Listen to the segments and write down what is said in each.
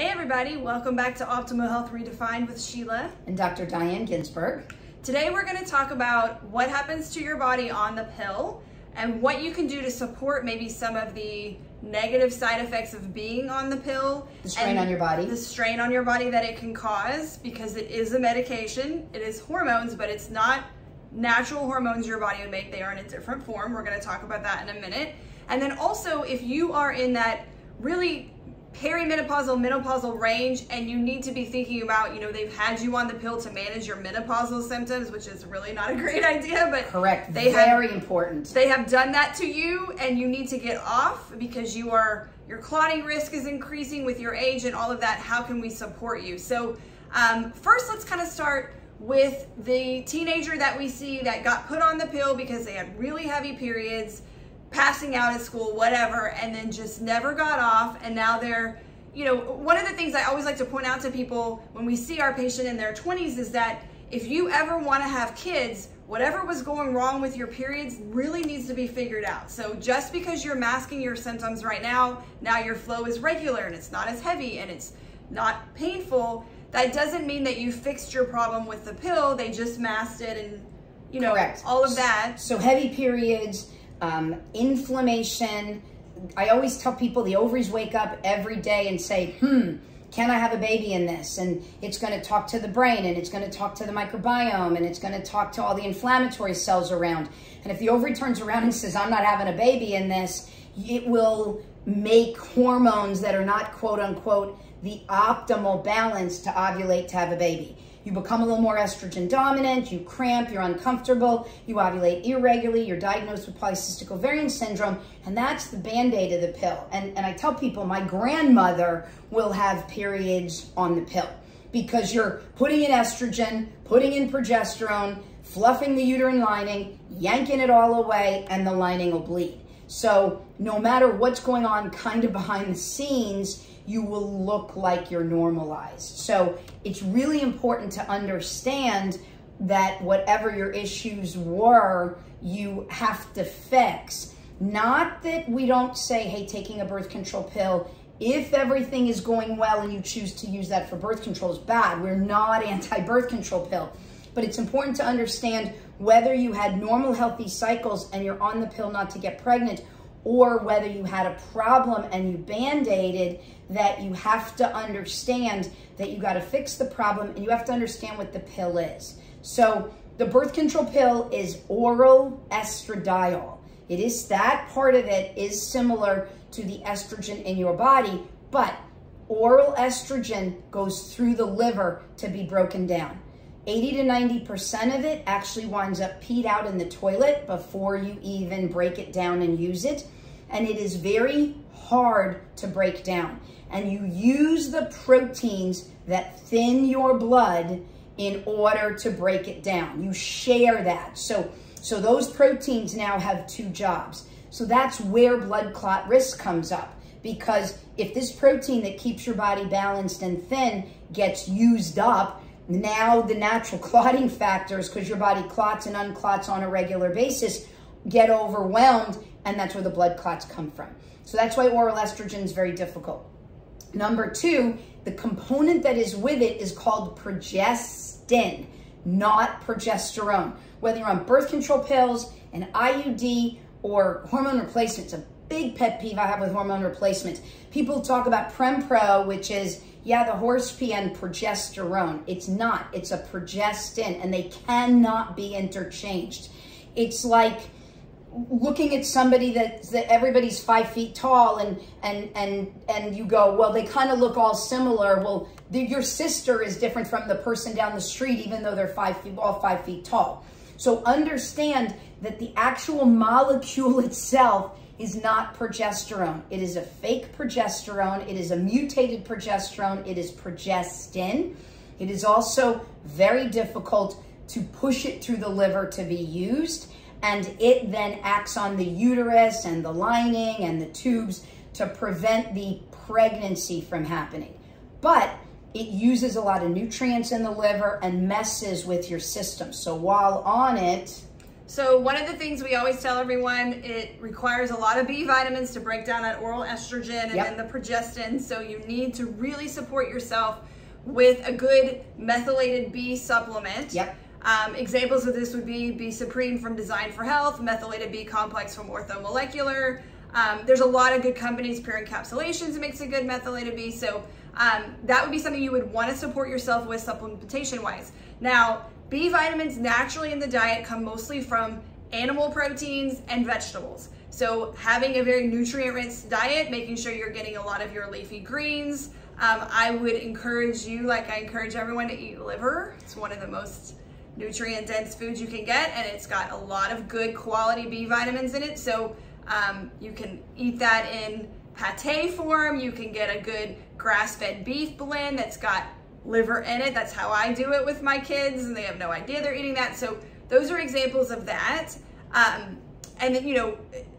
Hey everybody, welcome back to Optimal Health Redefined with Sheila. And Dr. Dian Ginsberg. Today we're gonna talk about what happens to your body on the pill and what you can do to support maybe some of the negative side effects of being on the pill. The strain on your body. The strain on your body that it can cause because it is a medication. It is hormones, but it's not natural hormones your body would make. They are in a different form. We're gonna talk about that in a minute. And then also if you are in that really perimenopausal, menopausal range, and you need to be thinking about, you know, they've had you on the pill to manage your menopausal symptoms, which is really not a great idea, but correct, they very have, important. They have done that to you, and you need to get off because you are your clotting risk is increasing with your age and all of that. How can we support you? So um, first, let's kind of start with the teenager that we see that got put on the pill because they had really heavy periods passing out at school, whatever, and then just never got off. And now they're, you know, one of the things I always like to point out to people when we see our patient in their 20s is that if you ever want to have kids, whatever was going wrong with your periods really needs to be figured out. So just because you're masking your symptoms right now, now your flow is regular and it's not as heavy and it's not painful, that doesn't mean that you fixed your problem with the pill. They just masked it and, you know, Correct. all of that. So heavy periods, um, inflammation. I always tell people the ovaries wake up every day and say, hmm, can I have a baby in this? And it's going to talk to the brain and it's going to talk to the microbiome and it's going to talk to all the inflammatory cells around. And if the ovary turns around and says, I'm not having a baby in this, it will make hormones that are not quote unquote the optimal balance to ovulate to have a baby. You become a little more estrogen dominant, you cramp, you're uncomfortable, you ovulate irregularly, you're diagnosed with polycystic ovarian syndrome, and that's the band-aid of the pill. And, and I tell people, my grandmother will have periods on the pill because you're putting in estrogen, putting in progesterone, fluffing the uterine lining, yanking it all away, and the lining will bleed. So no matter what's going on kind of behind the scenes, you will look like you're normalized. So it's really important to understand that whatever your issues were, you have to fix. Not that we don't say, hey, taking a birth control pill, if everything is going well and you choose to use that for birth control is bad. We're not anti-birth control pill. But it's important to understand whether you had normal healthy cycles and you're on the pill not to get pregnant or whether you had a problem and you band-aided, that you have to understand that you got to fix the problem and you have to understand what the pill is. So the birth control pill is oral estradiol. It is that part of it is similar to the estrogen in your body, but oral estrogen goes through the liver to be broken down. 80 to 90% of it actually winds up peed out in the toilet before you even break it down and use it. And it is very hard to break down. And you use the proteins that thin your blood in order to break it down. You share that. So, so those proteins now have two jobs. So that's where blood clot risk comes up. Because if this protein that keeps your body balanced and thin gets used up, now the natural clotting factors, because your body clots and unclots on a regular basis, get overwhelmed, and that's where the blood clots come from. So that's why oral estrogen is very difficult. Number two, the component that is with it is called progestin, not progesterone. Whether you're on birth control pills, an IUD, or hormone replacement, a big pet peeve I have with hormone replacement. People talk about Prempro, which is yeah, the horse pee and progesterone. It's not. It's a progestin, and they cannot be interchanged. It's like looking at somebody that, that everybody's five feet tall and and and and you go well they kind of look all similar well the, your sister is different from the person down the street even though they're five feet all five feet tall so understand that the actual molecule itself is not progesterone. It is a fake progesterone. It is a mutated progesterone. It is progestin. It is also very difficult to push it through the liver to be used. And it then acts on the uterus and the lining and the tubes to prevent the pregnancy from happening. But it uses a lot of nutrients in the liver and messes with your system. So while on it, So one of the things we always tell everyone, it requires a lot of B vitamins to break down that oral estrogen and Yep. then the progestin. So you need to really support yourself with a good methylated B supplement. Yep. Um, examples of this would be B Supreme from Design for Health, methylated B complex from Orthomolecular. Um, there's a lot of good companies, Pure Encapsulations makes a good methylated B. So um, that would be something you would want to support yourself with supplementation wise. Now, B vitamins naturally in the diet come mostly from animal proteins and vegetables. So having a very nutrient rich diet, making sure you're getting a lot of your leafy greens. Um, I would encourage you, like I encourage everyone to eat liver. It's one of the most nutrient dense foods you can get and it's got a lot of good quality B vitamins in it. So um, you can eat that in pate form. You can get a good grass fed beef blend that's got liver in it. That's how I do it with my kids and they have no idea they're eating that. So those are examples of that. Um, and then, you know,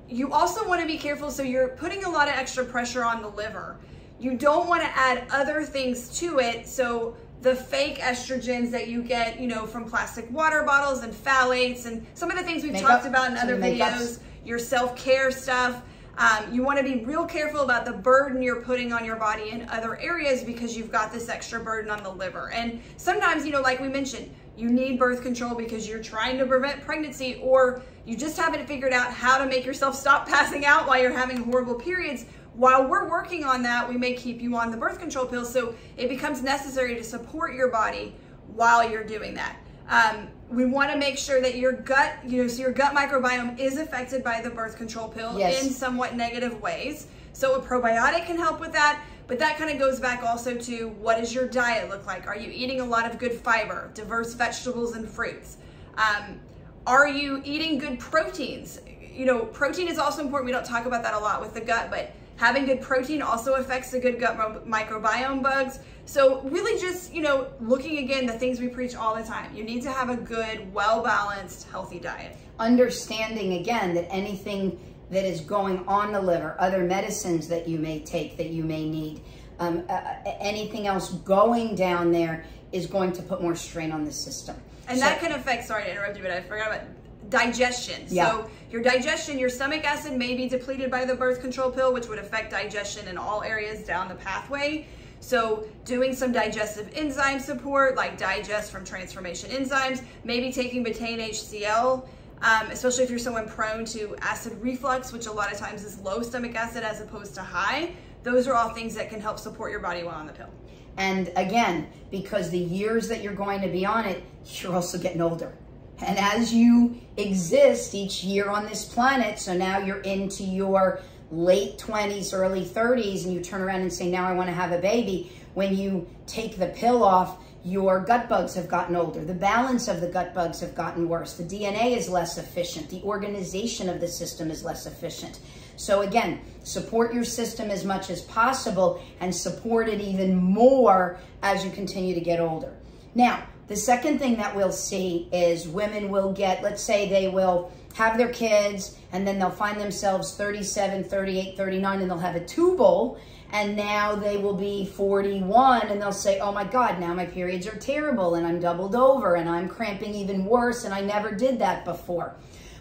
you also want to be careful. So you're putting a lot of extra pressure on the liver. You don't want to add other things to it. So the fake estrogens that you get, you know, from plastic water bottles and phthalates and some of the things we've Makeup, talked about in other videos, your self-care stuff. Um, you want to be real careful about the burden you're putting on your body in other areas because you've got this extra burden on the liver. And sometimes, you know, like we mentioned, you need birth control because you're trying to prevent pregnancy or you just haven't figured out how to make yourself stop passing out while you're having horrible periods. While we're working on that, we may keep you on the birth control pill. So it becomes necessary to support your body while you're doing that. Um, we want to make sure that your gut, you know, so your gut microbiome is affected by the birth control pill Yes. in somewhat negative ways. So a probiotic can help with that, but that kind of goes back also to what does your diet look like? Are you eating a lot of good fiber, diverse vegetables and fruits? Um, are you eating good proteins? You know, protein is also important. We don't talk about that a lot with the gut, but having good protein also affects the good gut microbiome bugs. So really just, you know, looking again, the things we preach all the time. You need to have a good, well-balanced, healthy diet. understanding again that anything that is going on the liver, other medicines that you may take that you may need, um, uh, uh, anything else going down there is going to put more strain on the system. And So- that can affect, sorry to interrupt you, but I forgot about digestion. Yeah. So your digestion, your stomach acid may be depleted by the birth control pill, which would affect digestion in all areas down the pathway. So doing some digestive enzyme support, like Digest from Transformation Enzymes, maybe taking betaine HCl, um, especially if you're someone prone to acid reflux, which a lot of times is low stomach acid as opposed to high. Those are all things that can help support your body while on the pill. And again, because the years that you're going to be on it, you're also getting older. And as you exist each year on this planet, so now you're into your late 20s, early 30s, and you turn around and say, Now I want to have a baby. When you take the pill off, your gut bugs have gotten older. The balance of the gut bugs have gotten worse. The DNA is less efficient. The organization of the system is less efficient. So again, support your system as much as possible and support it even more as you continue to get older. Now, the second thing that we'll see is women will get, let's say they will have their kids and then they'll find themselves 37, 38, 39 and they'll have a tubal and now they will be 41 and they'll say, oh my God, now my periods are terrible and I'm doubled over and I'm cramping even worse and I never did that before.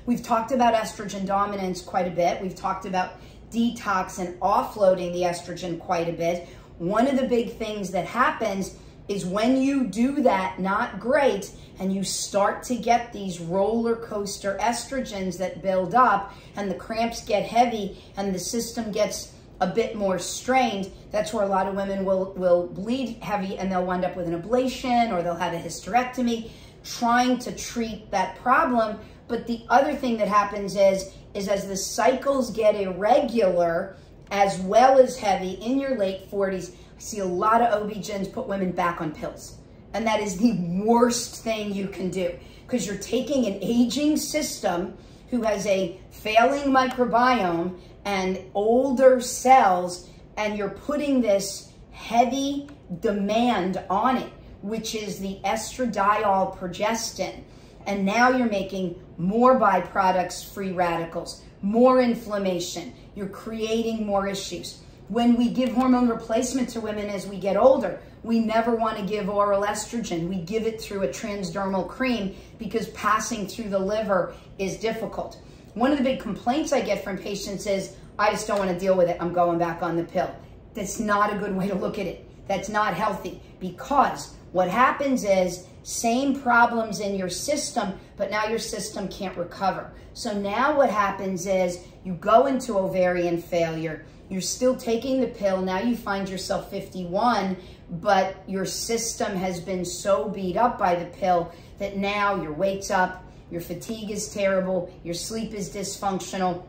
We've talked about estrogen dominance quite a bit. We've talked about detox and offloading the estrogen quite a bit. One of the big things that happens is when you do that, not great, and you start to get these roller coaster estrogens that build up and the cramps get heavy and the system gets a bit more strained, that's where a lot of women will, will bleed heavy and they'll wind up with an ablation or they'll have a hysterectomy trying to treat that problem. But the other thing that happens is, is as the cycles get irregular, as well as heavy in your late 40s, I see a lot of OB-GYNs put women back on pills. And that is the worst thing you can do because you're taking an aging system who has a failing microbiome and older cells, and you're putting this heavy demand on it, which is the estradiol progestin. And now you're making more byproducts, free radicals, more inflammation. You're creating more issues. When we give hormone replacement to women as we get older, we never want to give oral estrogen. We give it through a transdermal cream because passing through the liver is difficult. One of the big complaints I get from patients is, I just don't want to deal with it. I'm going back on the pill. That's not a good way to look at it. That's not healthy because what happens is same problems in your system, but now your system can't recover. So now what happens is you go into ovarian failure, you're still taking the pill, now you find yourself 51, but your system has been so beat up by the pill that now your weight's up, your fatigue is terrible, your sleep is dysfunctional,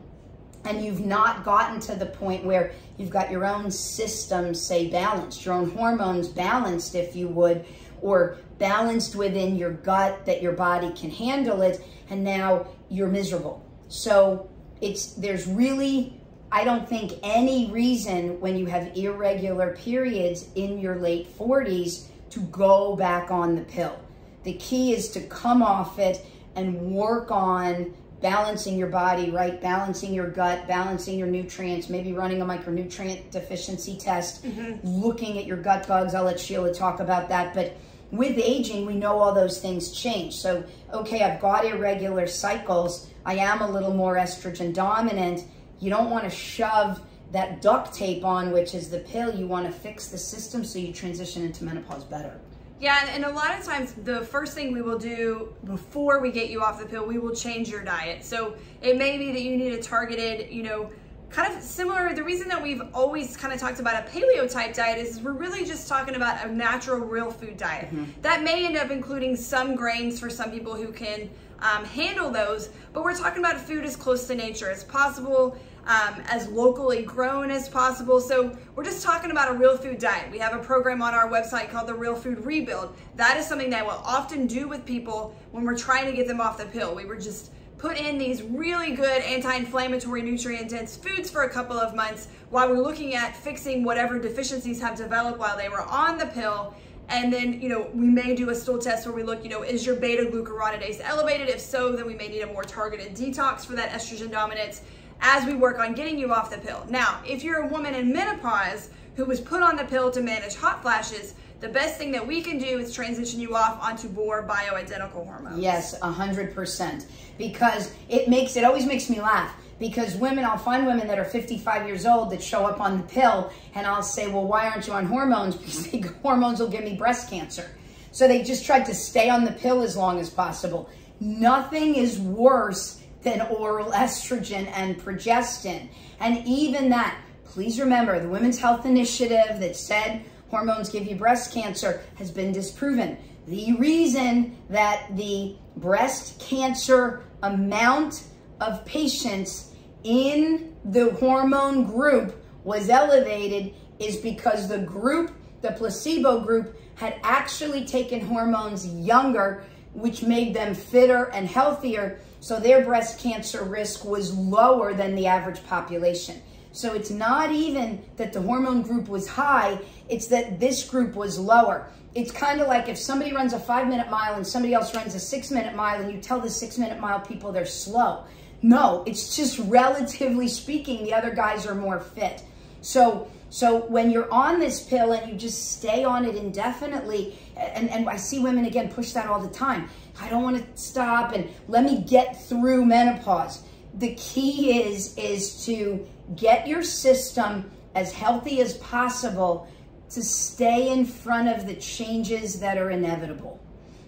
and you've not gotten to the point where you've got your own system, say, balanced, your own hormones balanced, if you would, or balanced within your gut that your body can handle it, and now you're miserable. So it's there's really, I don't think any reason when you have irregular periods in your late 40s to go back on the pill. The key is to come off it and work on balancing your body, right? Balancing your gut, balancing your nutrients, maybe running a micronutrient deficiency test, mm-hmm. looking at your gut bugs. I'll let Sheila talk about that. But with aging, we know all those things change. So, okay, I've got irregular cycles. I am a little more estrogen dominant. You don't want to shove that duct tape on, which is the pill. You want to fix the system so you transition into menopause better. Yeah, and, a lot of times the first thing we will do before we get you off the pill, we will change your diet. So it may be that you need a targeted, you know, kind of similar. The reason that we've always kind of talked about a paleo type diet is we're really just talking about a natural, real food diet. Mm-hmm. That may end up including some grains for some people who can um, handle those, but we're talking about food as close to nature as possible um, as locally grown as possible. So we're just talking about a real food diet. We have a program on our website called the Real Food Rebuild. That is something that we'll often do with people when we're trying to get them off the pill. We were just put in these really good anti-inflammatory nutrient dense foods for a couple of months while we're looking at fixing whatever deficiencies have developed while they were on the pill and then, you know, we may do a stool test where we look, you know, is your beta glucuronidase elevated? If so, then we may need a more targeted detox for that estrogen dominance as we work on getting you off the pill. Now, if you're a woman in menopause who was put on the pill to manage hot flashes, the best thing that we can do is transition you off onto more bioidentical hormones. Yes, 100%. Because it makes, it always makes me laugh because women, I'll find women that are 55 years old that show up on the pill and I'll say, well, why aren't you on hormones? Because hormones will give me breast cancer. So they just tried to stay on the pill as long as possible. Nothing is worse than oral estrogen and progestin. And even that, please remember the Women's Health Initiative that said hormones give you breast cancer has been disproven. The reason that the breast cancer amount of patients in the hormone group was elevated is because the group, the placebo group, had actually taken hormones younger, which made them fitter and healthier so their breast cancer risk was lower than the average population. So it's not even that the hormone group was high, it's that this group was lower. It's kind of like if somebody runs a five minute mile and somebody else runs a six minute mile and you tell the six minute mile people they're slow. No, it's just relatively speaking, the other guys are more fit. So, so when you're on this pill and you just stay on it indefinitely, and, and I see women again push that all the time. I don't want to stop and let me get through menopause. The key is, is to get your system as healthy as possible to stay in front of the changes that are inevitable.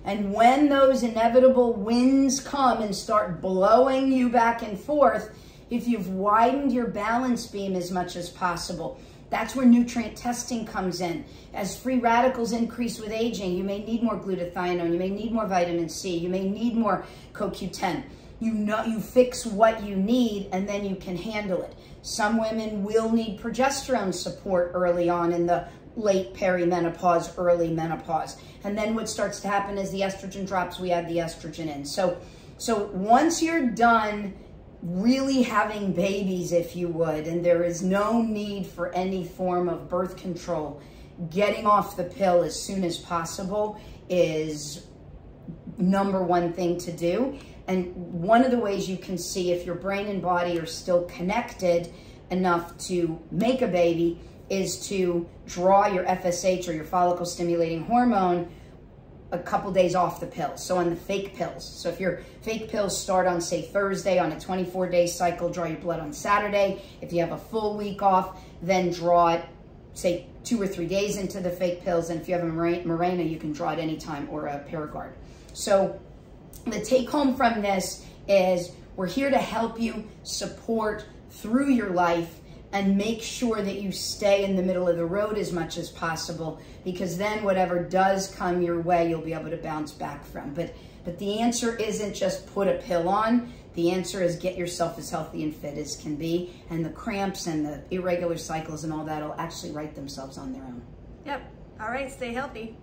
And when those inevitable winds come and start blowing you back and forth, if you've widened your balance beam as much as possible, that's where nutrient testing comes in. As free radicals increase with aging, you may need more glutathione, you may need more vitamin C, you may need more CoQ10. You know, you fix what you need and then you can handle it. Some women will need progesterone support early on in the late perimenopause, early menopause. And then what starts to happen is the estrogen drops, we add the estrogen in. So, so once you're done really having babies, if you would, and there is no need for any form of birth control, getting off the pill as soon as possible is number one thing to do. And one of the ways you can see if your brain and body are still connected, enough to make a baby is to draw your FSH or your follicle stimulating hormone a couple days off the pills. So on the fake pills. So if your fake pills start on say Thursday on a 24 day cycle, draw your blood on Saturday. If you have a full week off, then draw it say two or three days into the fake pills. And if you have a Mirena, you can draw it anytime or a Paragard. So the take home from this is we're here to help you support through your life and make sure that you stay in the middle of the road as much as possible because then whatever does come your way, you'll be able to bounce back from. But, but the answer isn't just put a pill on. The answer is get yourself as healthy and fit as can be. And the cramps and the irregular cycles and all that will actually right themselves on their own. Yep. All right. Stay healthy.